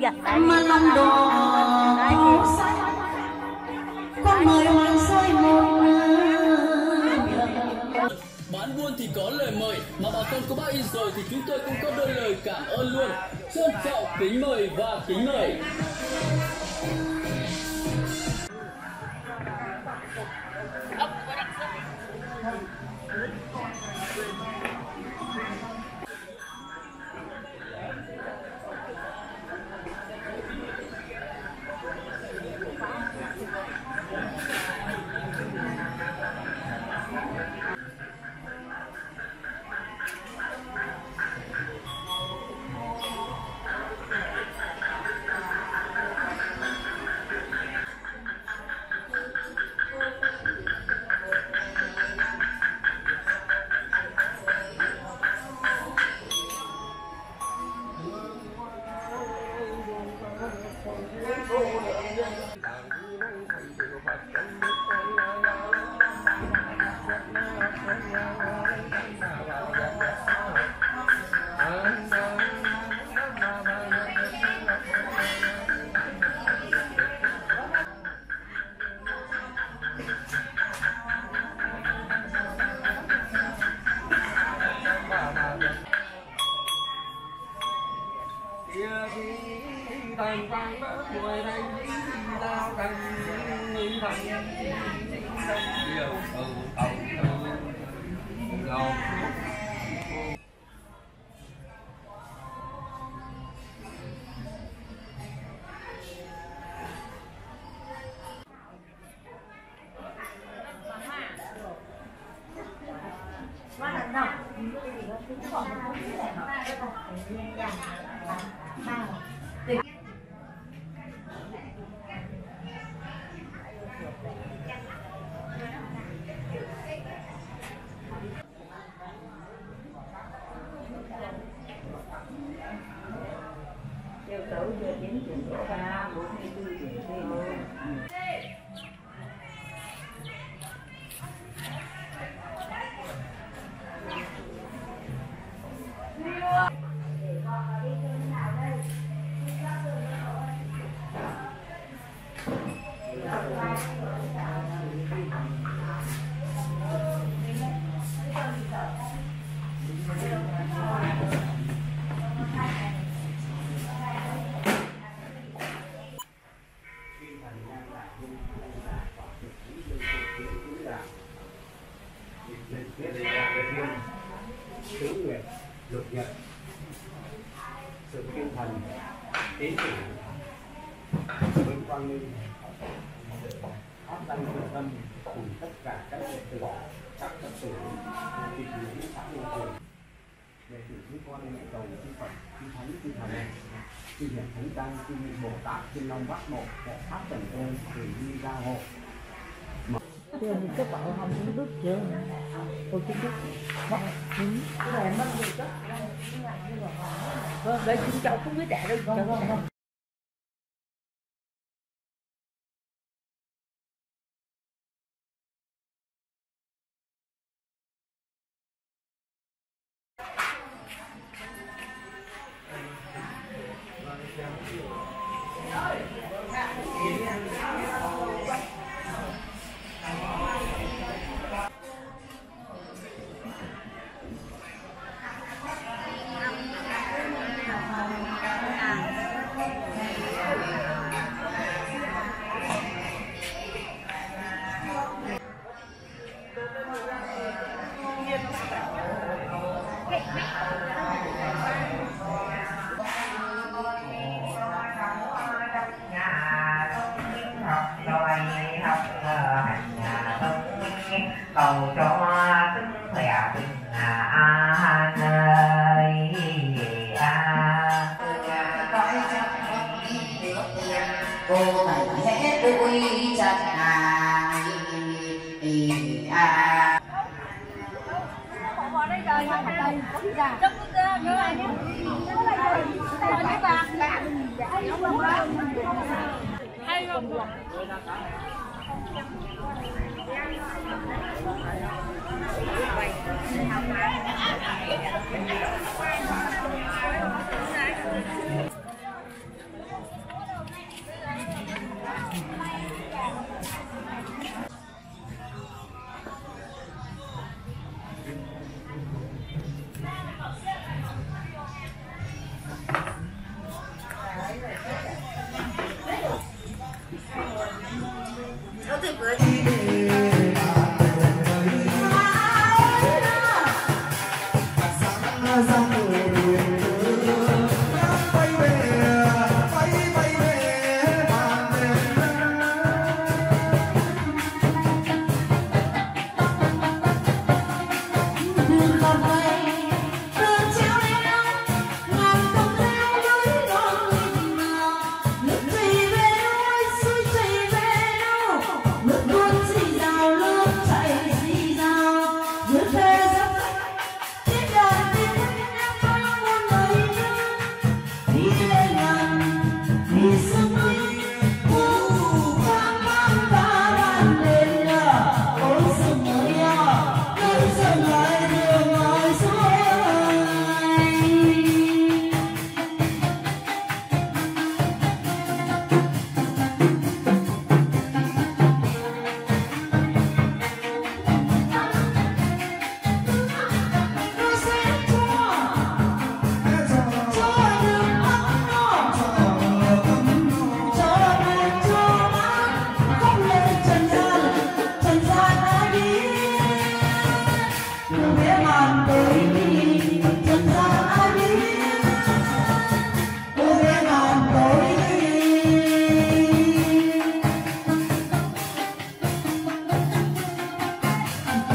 gặp mà lòng đỏ con mời hoàng soi một Bán buôn thì có lời mời, mà bà con có bác in rồi thì chúng tôi cũng có đôi lời cảm ơn luôn. Trân trọng kính mời và kính mời. Quang minh áp danh trung tâm cùng tất cả các đệ tử các phật tử tịch nữ xã hội trường đệ tử quý con mẹ cầu chư phật chư thánh chư thần chư hiển thánh tăng chư vị bồ tát chư long bát bộ hộ pháp tần ơn từ đi ra hộ thì các bạn không cũng biết chưa? Tôi cũng biết mất cái này mất gì đó vâng để chúng cháu không biết đẻ đâu. Vâng vâng vâng hay không? casar.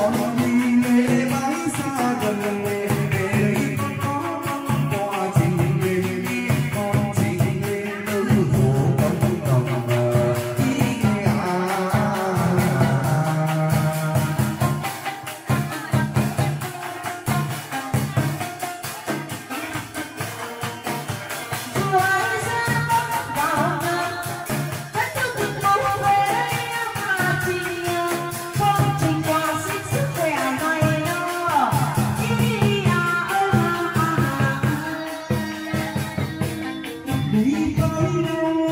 morning. Keep on rolling.